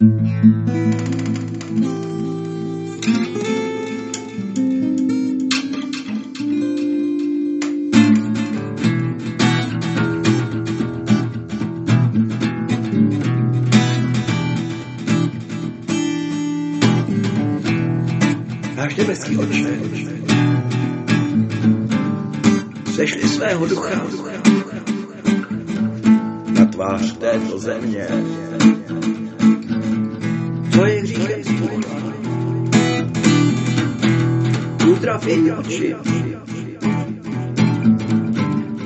Náš nebeský oče, sešli svého ducha na tvář této země. Je hříchem spůla? Uzdrav její oči.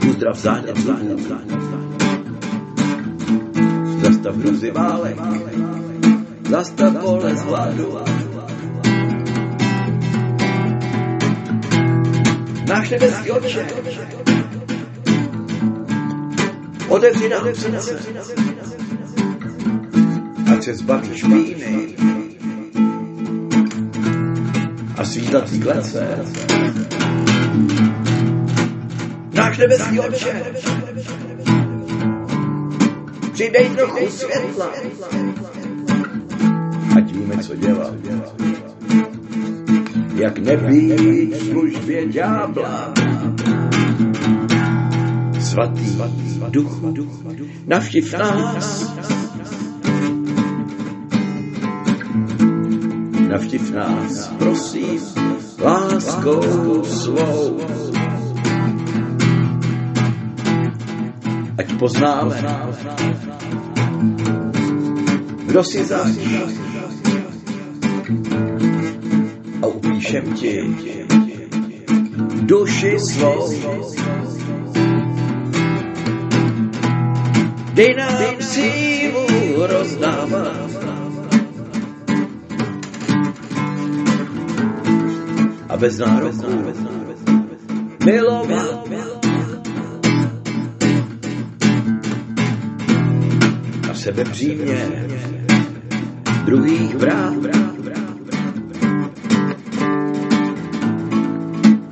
Uzdrav zánět zlů. Zastav hruzy válek. Zastav bolest hladu. Náš nebeský oče, otevři nám srdce, ať se zbaví špíny a svítací klece. Náš nebeský oče, přidej trochu světla, ať víme, co dělat jak nebýt v službě ďábla. Svatý duchu, navštiv nás. Navštiv nás, prosím, láskou svou. Ať poznáme, kdo si zač a upíšem ti duši svou. Dej nám sílu rozdávat bez nároku milovat. A sebepřímě druhých brát.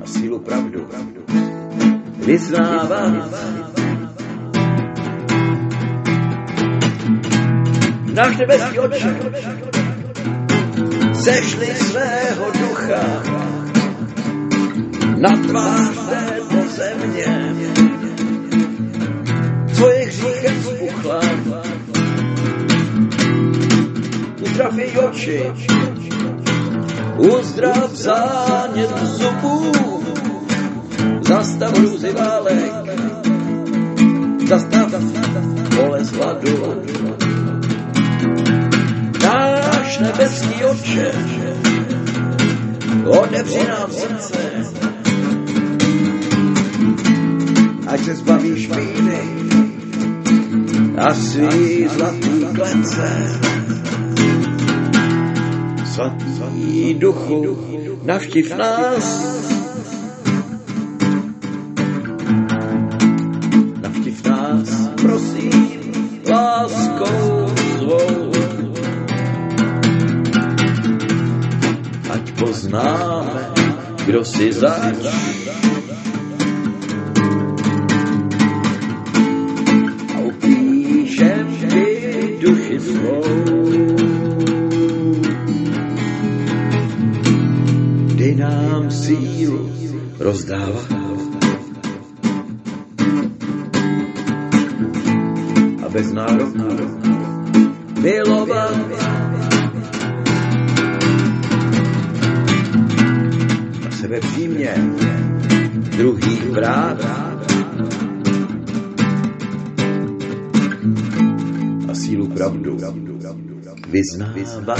A sílu pravdu vyznávat. Náš nebeský oče sešli svého ducha na tvář této země. Co je hříchem spuchla, uzdrav její oči, uzdrav zánět zubů, zastav hrůzy válek, zastav bolest hladu. Náš nebeský oče, otevři nám srdce, se zbaví špíny a svý zlatý klence. Svatý duchu, navštiv nás, navštiv nás, prosím, láskou svou. Ať poznáme, kdo si zač, Dej nám sílu rozdávat a bez nároku milovat. A sebe přímě druhých brát sílu pravdu vyznávat.